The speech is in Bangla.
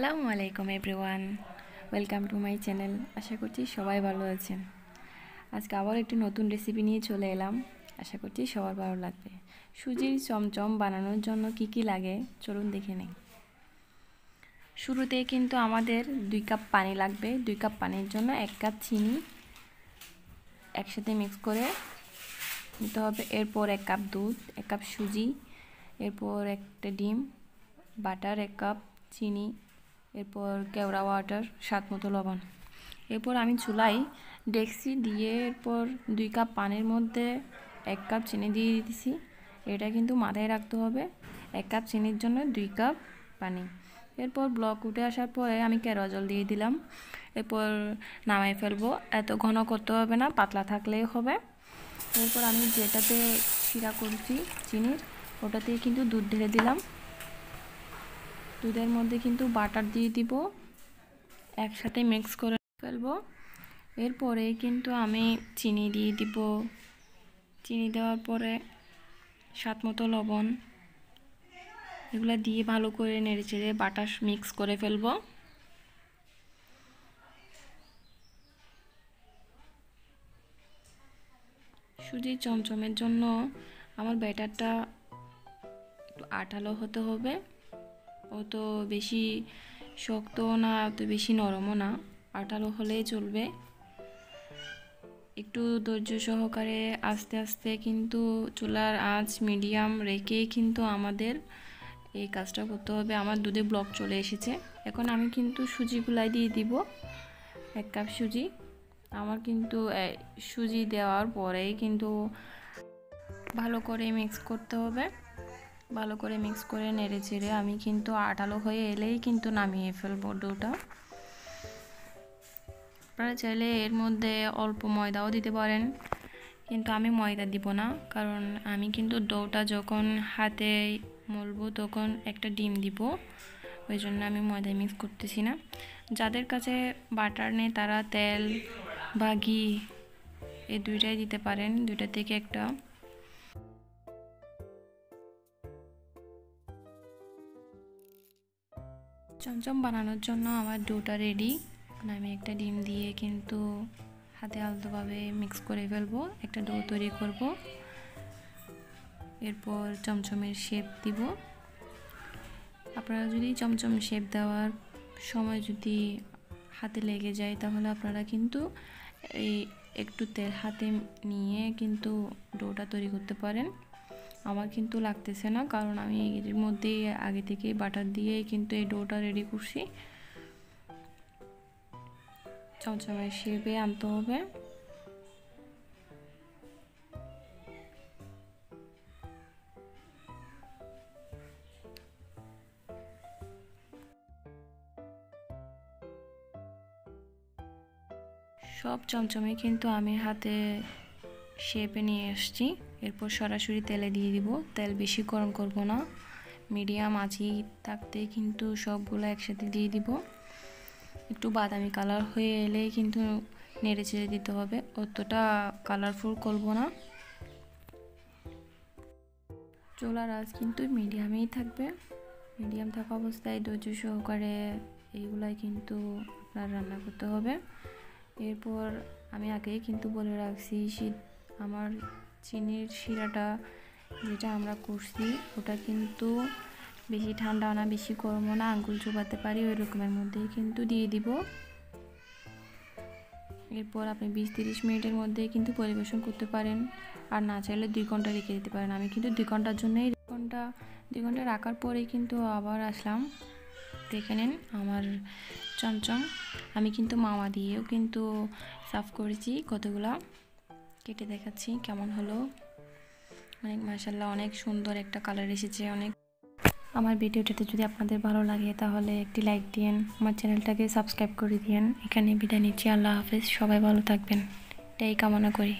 আসসালামু আলাইকুম everyone. Welcome to my channel আশা করছি সবাই ভালো আছেন। আজকে আবার একটি নতুন রেসিপি নিয়ে চলে এলাম। আশা করছি সবার ভালো লাগবে। সুজির চমচম বানানোর জন্য কি কি লাগে? চলুন দেখে নেই। শুরুতে কিন্তু আমাদের দুই কাপ পানি লাগবে। দুই কাপ পানির জন্য এক কাপ চিনি একসাথে মিক্স করে নিতে হবে। এরপর এক কাপ দুধ, এক কাপ সুজি, এরপর একটা ডিম, বাটার এক কাপ চিনি এরপর কেওড়া ওয়াটার স্বাদ মতো লবণ। এরপর আমি চুলাই ডেক্সি দিয়ে এরপর দুই কাপ পানির মধ্যে এক কাপ চিনি দিয়ে দিতেছি এটা কিন্তু মাথায় রাখতে হবে। এক কাপ চিনির জন্য দুই কাপ পানি। এরপর ব্লক উঠে আসার পরে আমি কেরোয়া জল দিয়ে দিলাম। এরপর নামাই ফেলব। এত ঘন করতে হবে না, পাতলা থাকলেই হবে। এরপর আমি যেটাতে শিরা করছি, চিনির, ওটাতেই কিন্তু দুধ ঢেলে দিলাম। দুধের মধ্যে কিন্তু বাটার দিয়ে দিব। একসাথে মিক্স করে ফেলব। এরপরে কিন্তু আমি চিনি দিয়ে দিব। চিনি দেওয়ার পরে স্বাদ মতো লবণ এগুলো দিয়ে ভালো করে নেড়ে চেড়ে বাটার মিক্স করে ফেলব। সুজির চমচমের জন্য আমার ব্যাটারটা একটু আঠালো হতে হবে। অত বেশি শক্তও না অত বেশি নরমও না। আঠালো হলেই চলবে। একটু ধৈর্য সহকারে আস্তে আস্তে কিন্তু চুলার আঁচ মিডিয়াম রেখেই কিন্তু আমাদের এই কাজটা করতে হবে। আমার দুধে ব্লক চলে এসেছে। এখন আমি কিন্তু সুজি সুজিগুলাই দিয়ে দিব, এক কাপ সুজি। আমার কিন্তু সুজি দেওয়ার পরেই কিন্তু ভালো করে মিক্স করতে হবে। ভালো করে মিক্স করে নেড়ে চেড়ে আমি কিন্তু আটালো হয়ে এলেই কিন্তু নামিয়ে ফেলব ডোটা। আপনারা চাইলে এর মধ্যে অল্প ময়দাও দিতে পারেন, কিন্তু আমি ময়দা দিব না, কারণ আমি কিন্তু ডোটা যখন হাতে মলবো তখন একটা ডিম দিব, ওই জন্য আমি ময়দা মিক্স করতেছি না। যাদের কাছে বাটার নেই তারা তেল বা ঘি এই দুইটাই দিতে পারেন, দুইটা থেকে একটা। চমচম বানানোর জন্য আমার ডোটা রেডি আমি একটা ডিম দিয়ে কিন্তু হাতে আলতোভাবে মিক্স করে ফেলব, একটা ডো তৈরি করব। এরপর চমচমের শেপ দিব। আপনারা যদি চমচম শেপ দেওয়ার সময় যদি হাতে লেগে যায়, তাহলে আপনারা কিন্তু এই একটু তেল হাতে নিয়ে কিন্তু ডোটা তৈরি করতে পারেন। আমার কিন্তু লাগতেছে না, কারণ আমি এর মধ্যে আগে থেকে বাটার দিয়ে কিন্তু এই ডোটা রেডি করছি। চমচমায় শেপে আনতে হবে। সব চমচমে কিন্তু আমি হাতে শেপে নিয়ে আসছি। এরপর সরাসরি তেলে দিয়ে দিব। তেল বেশি গরম করব না। মিডিয়াম আঁচি থাকতে কিন্তু সবগুলো একসাথে দিয়ে দিব। একটু বাদামি কালার হয়ে এলে কিন্তু নেড়ে চেড়ে দিতে হবে। অতটা কালারফুল করব না। চোলার আজ কিন্তু মিডিয়ামেই থাকবে। মিডিয়াম থাকা অবস্থায় ধৈর্য সহকারে এইগুলাই কিন্তু আপনার রান্না করতে হবে। এরপর আমি আগেই কিন্তু বলে রাখছি, শীত আমার চিনির শিরাটা যেটা আমরা করছি ওটা কিন্তু বেশি ঠান্ডা না, বেশি গরমও না, আঙ্গুল চোবাতে পারি ওই রকমের মধ্যেই কিন্তু দিয়ে দিব। এরপর আপনি বিশ তিরিশ মিনিটের মধ্যে কিন্তু পরিবেশন করতে পারেন। আর না চাইলে দুই ঘণ্টা রেখে দিতে পারেন। আমি কিন্তু দুই ঘণ্টার জন্যই ঘণ্টা, দুই ঘণ্টা রাখার পরেই কিন্তু আবার আসলাম। দেখে নেন আমার চমচম। আমি কিন্তু মামা দিয়েও কিন্তু সাফ করেছি কতগুলা। কেটে দেখাচ্ছি, কেমন হলো? অনেক মাসাল্লাহ অনেক সুন্দর একটা কালার এসেছে, অনেক। আমার ভিডিওটাতে যদি আপনাদের ভালো লাগে, তাহলে একটি লাইক দিয়েন, আমার চ্যানেলটাকে সাবস্ক্রাইব করে দিয়েন। এখানে বিদায় নিচ্ছি, আল্লাহ হাফেজ, সবাই ভালো থাকবেন। এটাই কামনা করি।